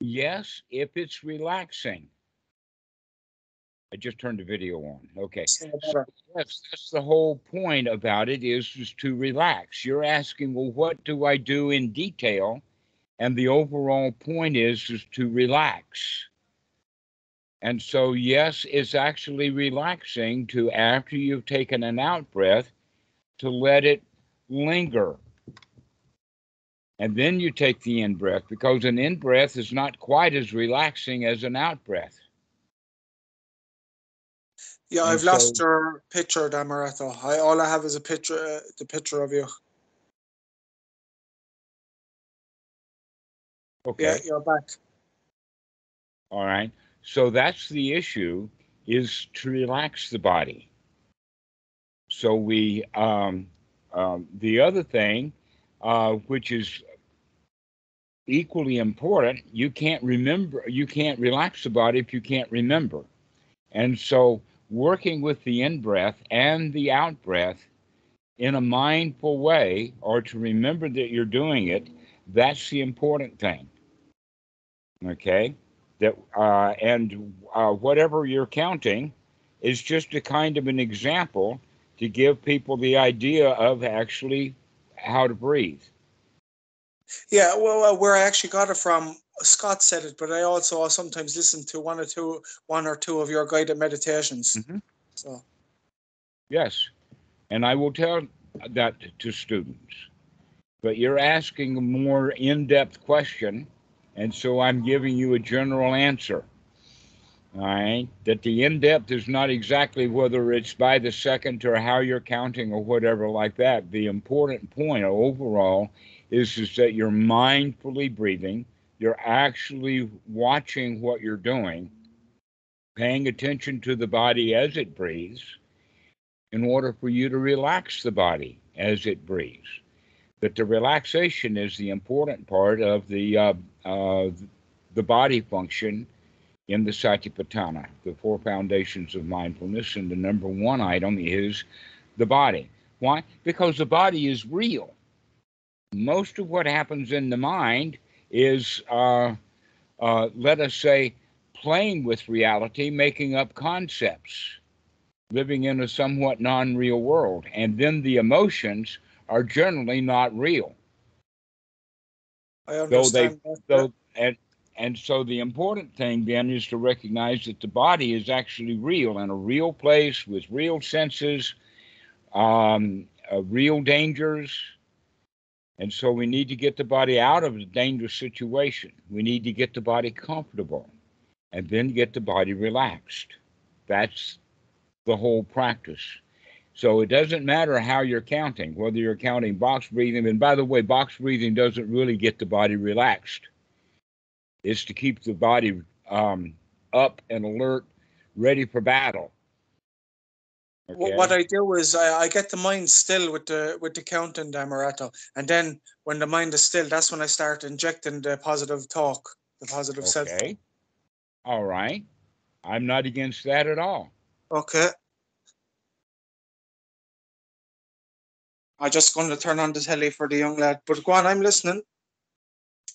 Yes, if it's relaxing. I just turned the video on. Okay. So that's, that's the whole point about it is, is to relax. You're asking, well, what do I do in detail? And the overall point is, is to relax. And so, yes, it's actually relaxing to, after you've taken an out breath, to let it linger. And then you take the in breath because an in breath is not quite as relaxing as an out breath. Yeah, And I've lost your picture, Dhammarato. I all I have is a picture, uh, the picture of you. Okay. Yeah, you're back. All right. So that's the issue is to relax the body. So we, um, um, the other thing, uh, which is equally important, you can't remember, you can't relax the body if you can't remember. And so working with the in breath and the out breath in a mindful way or to remember that you're doing it, that's the important thing. Okay that uh, and uh, whatever you're counting is just a kind of an example to give people the idea of actually how to breathe. Yeah, well, uh, where I actually got it from, Scott said it, but I also sometimes listen to one or two, one or two of your guided meditations. Mhm. So Yes, and I will tell that to students. But you're asking a more in-depth question, and so I'm giving you a general answer. All right, that the in-depth is not exactly whether it's by the second or how you're counting or whatever like that. The important point overall is, is that you're mindfully breathing. You're actually watching what you're doing, paying attention to the body as it breathes in order for you to relax the body as it breathes. That the relaxation is the important part of the uh, uh, the body function in the Satipatthana, the four foundations of mindfulness, and the number one item is the body. Why? Because the body is real. Most of what happens in the mind is, uh, uh, let us say, playing with reality, making up concepts living in a somewhat non-real world and then the emotions are generally not real I Though they- understand. so and and so the important thing then is to recognize that the body is actually real in a real place with real senses um, uh, real dangers and so we need to get the body out of the dangerous situation. We need to get the body comfortable and then get the body relaxed. That's the whole practice. So it doesn't matter how you're counting whether you're counting box breathing. And by the way box breathing doesn't really get the body relaxed. It's to keep the body um, up and alert ready for battle Wh- What I do is I, I get the mind still with the with the count and counting Dhammarato, and then when the mind is still, that's when I start injecting the positive talk, the positive self. Okay. All right. I'm not against that at all. Okay. I'm just going to turn on the telly for the young lad, but go on, I'm listening.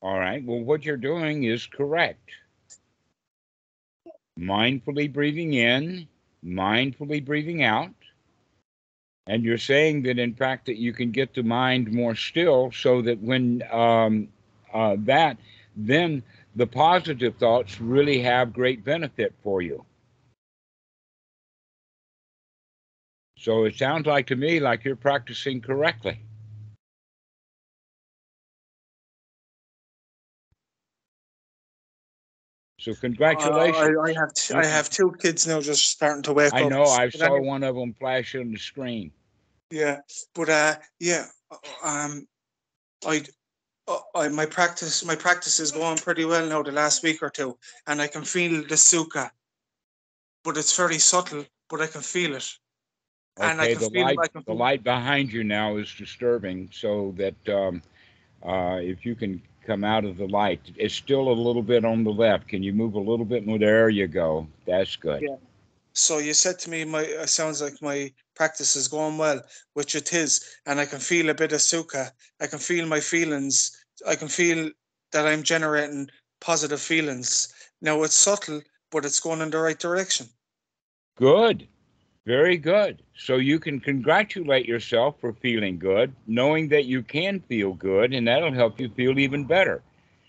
All right. Well, what you're doing is correct. Mindfully breathing in, mindfully breathing out. And you're saying that, in fact, that you can get the mind more still so that when um, uh, that, then the positive thoughts really have great benefit for you. So it sounds like to me like you're practicing correctly. So congratulations. Uh, I, I have t- I have two kids now just starting to wake I up. know. I saw anyway, one of them flash on the screen. Yeah, but uh, yeah, uh, um, I, uh, I my practice my practice is going pretty well now the last week or two, and I can feel the sukha, but it's very subtle, but I can feel it. And I Okay, can the feel- light, I can the light behind you now is disturbing. So that um, uh, if you can come out of the light, it's still a little bit on the left. Can you move a little bit more? There you go. That's good. Yeah. So you said to me, my it sounds like my practice is going well, which it is, and I can feel a bit of sukha. I can feel my feelings. I can feel that I'm generating positive feelings. Now it's subtle, but it's going in the right direction. Good. Very good. So you can congratulate yourself for feeling good, knowing that you can feel good, and that'll help you feel even better.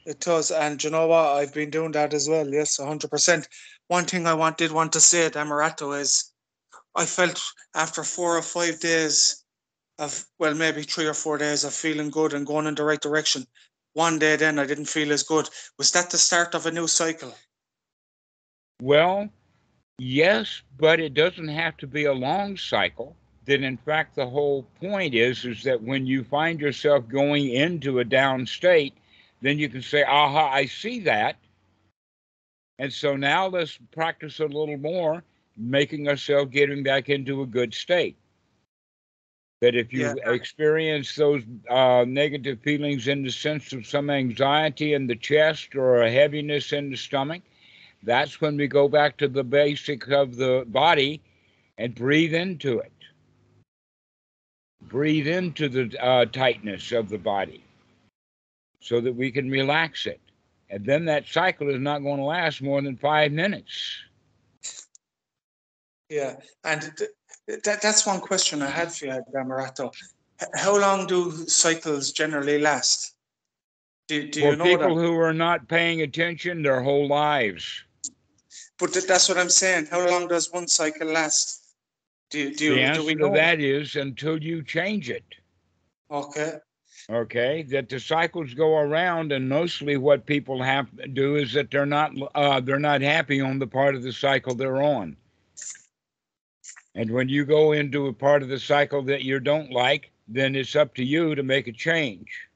It does, and you know what? I've been doing that as well. Yes, hundred percent. One thing I want did want to say at Amarato is, I felt after four or five days of well, maybe three or four days of feeling good and going in the right direction. One day, then I didn't feel as good. Was that the start of a new cycle? Well, yes, but it doesn't have to be a long cycle. That in fact the whole point is is that when you find yourself going into a down state, then you can say, "Aha, I see that." And so now let's practice a little more, making ourselves getting back into a good state. That if you Yeah. experience those uh, negative feelings in the sense of some anxiety in the chest or a heaviness in the stomach, that's when we go back to the basic of the body and breathe into it. Breathe into the uh, tightness of the body so that we can relax it. And then that cycle is not going to last more than five minutes. Yeah, and th- that that's one question I had for you, Dhammarato. H- How long do cycles generally last? Do, do For you know people that? who are not paying attention their whole lives, But th- that's what I'm saying. How long does one cycle last? Do, do, the you, answer do we to that is until you change it. Okay. okay that the cycles go around and mostly what people have to do is that they're not uh, they're not happy on the part of the cycle they're on and when you go into a part of the cycle that you don't like then it's up to you to make a change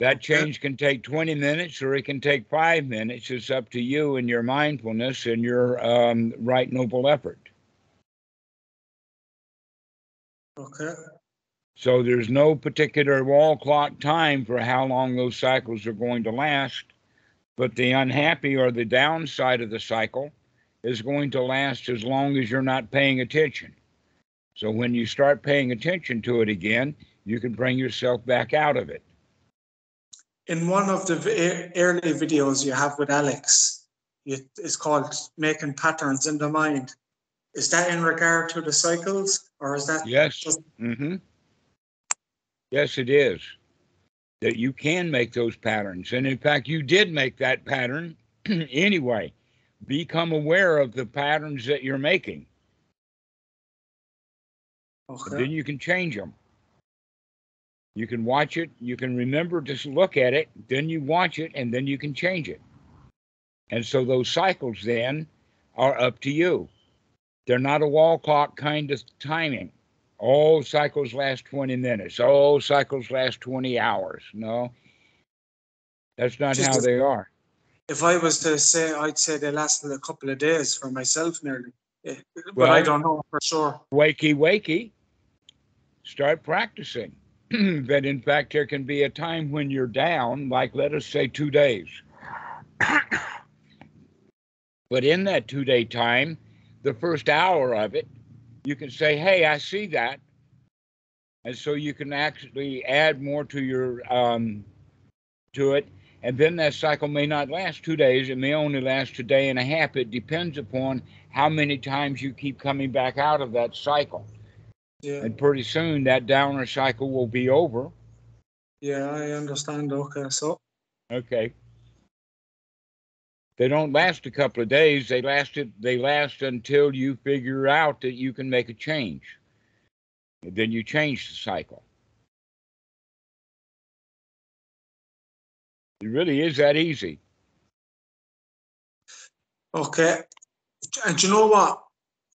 that change can take 20 minutes or it can take five minutes it's up to you and your mindfulness and your um, right noble effort Okay. So there's no particular wall clock time for how long those cycles are going to last, but the unhappy or the downside of the cycle is going to last as long as you're not paying attention. So when you start paying attention to it again, you can bring yourself back out of it. In one of the early videos you have with Alex, it's called Making Patterns in the Mind. Is that in regard to the cycles or is that Yes. just Mm-hmm. Yes, it is. That you can make those patterns. And in fact, you did make that pattern anyway. Become aware of the patterns that you're making. okay? Then you can change them. You can watch it. You can remember just look at it. Then you watch it, and then you can change it. And so those cycles then are up to you. They're not a wall clock kind of timing. All cycles last 20 minutes. All cycles last 20 hours. No, that's not Just how they are. If I was to say, I'd say they lasted a couple of days for myself nearly. Eh, But Well- I don't know for sure. wakey wakey start practicing that in fact there can be a time when you're down like let us say two days. But in that two day time the first hour of it you can say hey i see that. And so you can actually add more to your um, to it. And then that cycle may not last two days. It may only last a day and a half. It depends upon how many times you keep coming back out of that cycle Yeah, and pretty soon that downer cycle will be over. yeah, I understand. Okay, so Okay. They don't last a couple of days. They lasted they last until you figure out that you can make a change. And then you change the cycle. It really is that easy. okay. And you know what?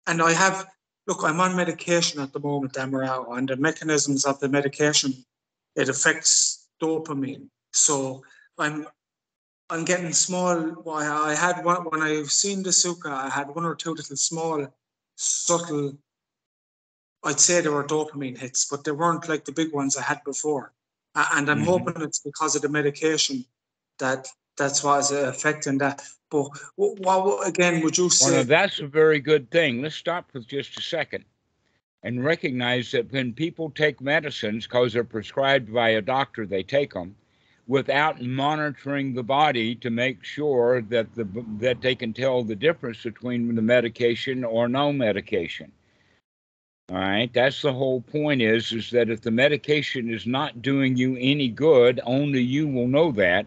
And I have look, I'm on medication at the moment, Amaral, and the mechanisms of the medication it affects dopamine. So I'm I'm getting small. Why I had one when I've seen the Sukha, I had one or two little small, subtle. I'd say they were dopamine hits, but they weren't like the big ones I had before. And I'm Mhm. hoping it's because of the medication that that's what's affecting that. But what, again would you Well, say? now, that's a very good thing. Let's stop for just a second and recognize that when people take medicines because they're prescribed by a doctor, they take them. without monitoring the body to make sure that the that they can tell the difference between the medication or no medication. All right, that's the whole point is is that if the medication is not doing you any good, only you will know that.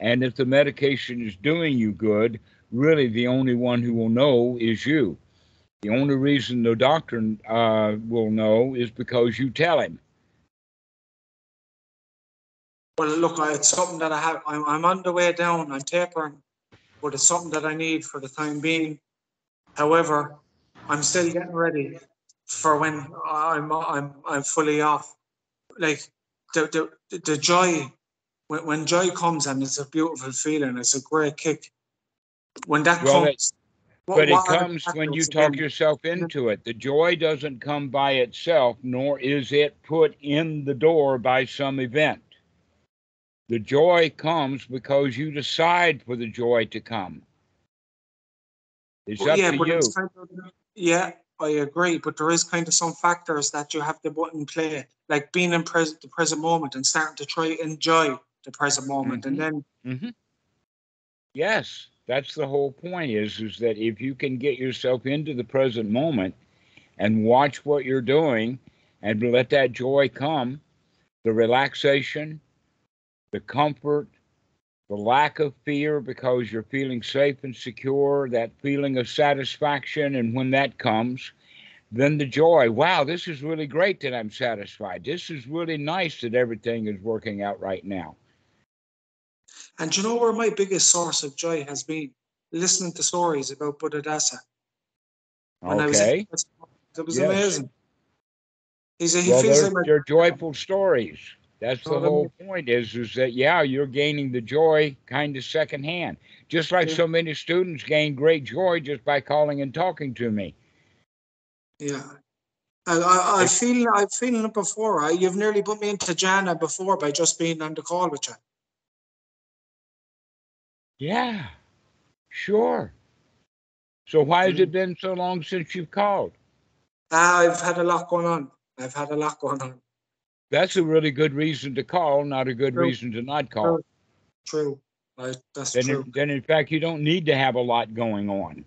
And if the medication is doing you good, really the only one who will know is you. The only reason the doctor uh, will know is because you tell him. Well, look, it's something that I have. I'm, I'm on the way down. I'm tapering, but it's something that I need for the time being. However, I'm still getting ready for when I'm I'm I'm fully off. Like the the the joy when, when joy comes and it's a beautiful feeling. It's a great kick. When that Well, comes, what- But it what are the comes when you talk again? yourself into it. The joy doesn't come by itself, nor is it put in the door by some event. The joy comes because you decide for the joy to come. It's Well, up yeah, to but you. kind of, yeah, I agree. But there is kind of some factors that you have to put in play, like being in present the present moment and starting to try enjoy the present moment, and then hmm Yes, that's the whole point is is that if you can get yourself into the present moment and watch what you're doing and let that joy come, the relaxation, the comfort, the lack of fear because you're feeling safe and secure, that feeling of satisfaction and when that comes, then the joy, wow, this is really great that I'm satisfied. This is really nice that everything is working out right now. And you know where my biggest source of joy has been listening to stories about Buddhadasa. When I was Okay. it was Yes. amazing. He's a, he well, feels they're, like they're joyful stories. That's the whole point. Is is that yeah, you're gaining the joy kind of secondhand, just like Yeah. so many students gain great joy just by calling and talking to me. Yeah. I, I, I feel I've feeling it before. I, you've nearly put me into Jhana before by just being on the call with you. Yeah, sure. So why has Mm. it been so long since you've called? I've had a lot going on. I've had a lot going on. That's a really good reason to call, not a good True. reason to not call. True. Right, that's Then, true. in, then in fact, you don't need to have a lot going on.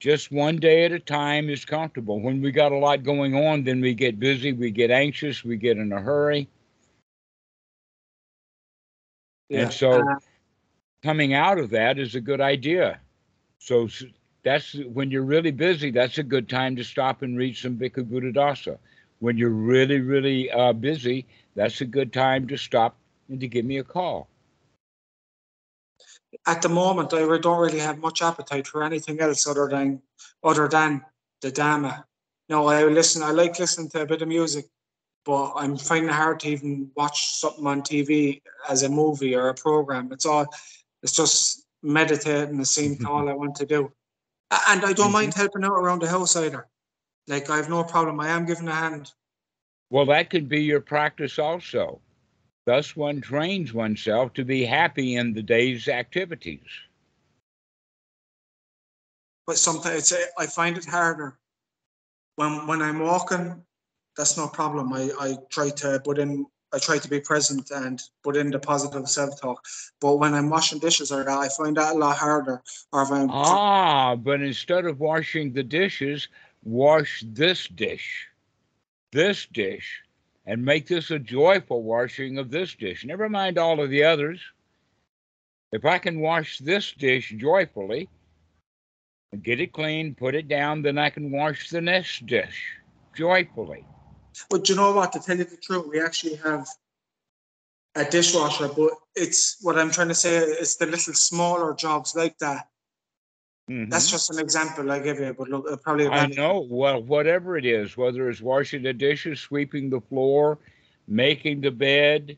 Just one day at a time is comfortable. When we got a lot going on, then we get busy, we get anxious, we get in a hurry. Yeah. And so Uh, coming out of that is a good idea. So that's when you're really busy, that's a good time to stop and read some Bhikkhu Buddhadasa. When you're really, really uh, busy, that's a good time to stop and to give me a call. at the moment, I don't really have much appetite for anything else other than other than the Dharma. No, I listen. I like listening to a bit of music, but I'm finding it hard to even watch something on TV as a movie or a program. It's all. It's just meditating. It seems to all I want to do, and I don't mm-hmm. mind helping out around the house either. Like I have no problem. I am giving a hand. Well, that could be your practice also. Thus, one trains oneself to be happy in the day's activities. but sometimes it's, uh, I find it harder when when I'm walking. That's no problem. I, I try to put in I try to be present and put in the positive self talk. But when I'm washing dishes or that, I find that a lot harder. Or if I'm Ah, but instead of washing the dishes, wash this dish, this dish, and make this a joyful washing of this dish. Never mind all of the others. If I can wash this dish joyfully get it clean, put it down, then I can wash the next dish joyfully. But you know what? To tell you the truth, we actually have a dishwasher. But it's what I'm trying to say. It's the little smaller jobs like that. Mhm. That's just an example I give you. But look, probably I know. Well, whatever it is, whether it's washing the dishes, sweeping the floor, making the bed,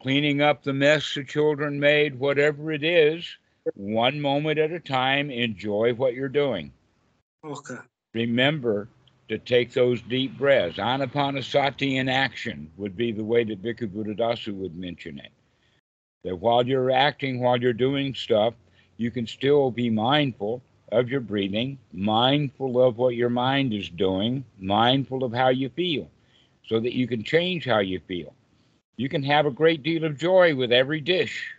cleaning up the mess the children made, whatever it is, one moment at a time, enjoy what you're doing. Okay. Remember to take those deep breaths. Anapanasati in action would be the way that Bhikkhu Buddhadasa would mention it. That while you're acting, while you're doing stuff, you can still be mindful of your breathing, mindful of what your mind is doing, mindful of how you feel, so that you can change how you feel. You can have a great deal of joy with every dish.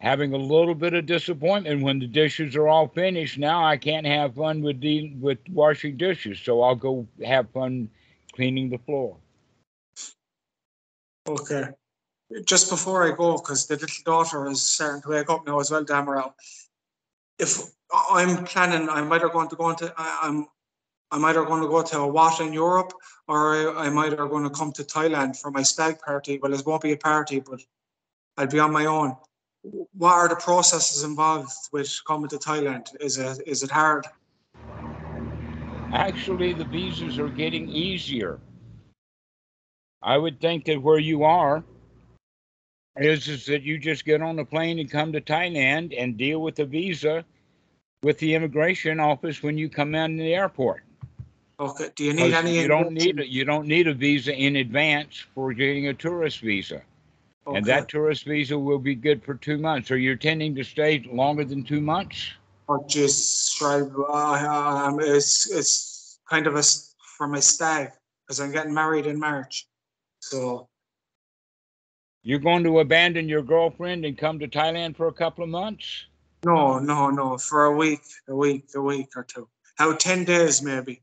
Having a little bit of disappointment when the dishes are all finished. Now I can't have fun with the, with washing dishes, so I'll go have fun cleaning the floor. Okay. Just before I go, because the little daughter is starting to wake up now as well, Damarel. If I'm planning, I'm either going to go into, I'm, I'm either going to go to a what in Europe, or I, I'm either going to come to Thailand for my stag party. Well, it won't be a party, but I'll be on my own. What are the processes involved with coming to Thailand? Is it is it hard? Actually, the visas are getting easier. I would think that where you are is, is that you just get on a plane and come to Thailand and deal with the visa with the immigration office when you come in the airport. Okay. Do you need any? You don't need a, you don't need a visa in advance for getting a tourist visa, and that tourist visa will be good for two months. Are you intending to stay longer than two months? or just try. Uh, um, it's it's kind of a, for my stag because I'm getting married in March. So You're going to abandon your girlfriend and come to Thailand for a couple of months? no, no, no, for a week, a week, a week or two. How ten days maybe.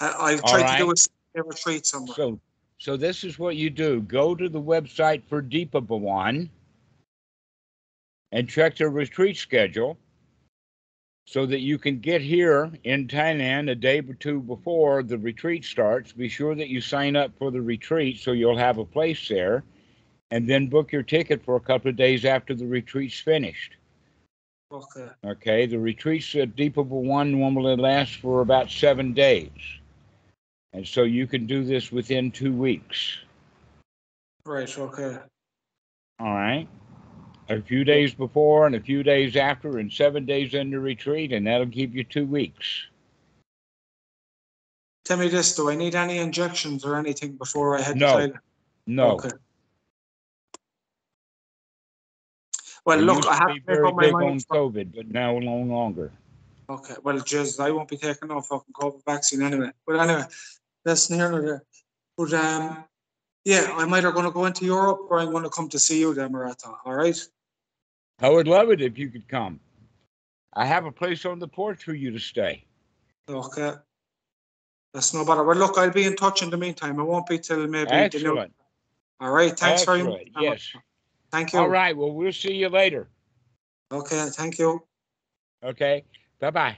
I, I'll All try to do right. a retreat somewhere. So, so this is what you do: go to the website for Dipabhavan and check the retreat schedule, so that you can get here in Thailand a day or two before the retreat starts. Be sure that you sign up for the retreat, so you'll have a place there, and then book your ticket for a couple of days after the retreat's finished. Okay. Okay, the retreats at Dipabhavan normally last for about seven days. And so you can do this within two weeks. Right. Okay. All right. A few days before and a few days after, and seven days into retreat, and that'll keep you two weeks. Tell me this: Do I need any injections or anything before I head No. to Thailand? No. Okay. Well, They look, I have to make up my on mind. for- COVID, but now no longer. Okay, well, just I won't be taking no fucking COVID vaccine anyway. But anyway, that's near nor there. But um, yeah, I'm either going to go into Europe or I'm going to come to see you, then, Maratha. All right. I would love it if you could come. I have a place on the porch for you to stay. Okay. That's no bother. Well, look, I'll be in touch in the meantime. It won't be till maybe. Excellent. All right. Thanks very much. Excellent. Yes. Thank you. All right. Well, we'll see you later. Okay. Thank you. Okay. Bye bye.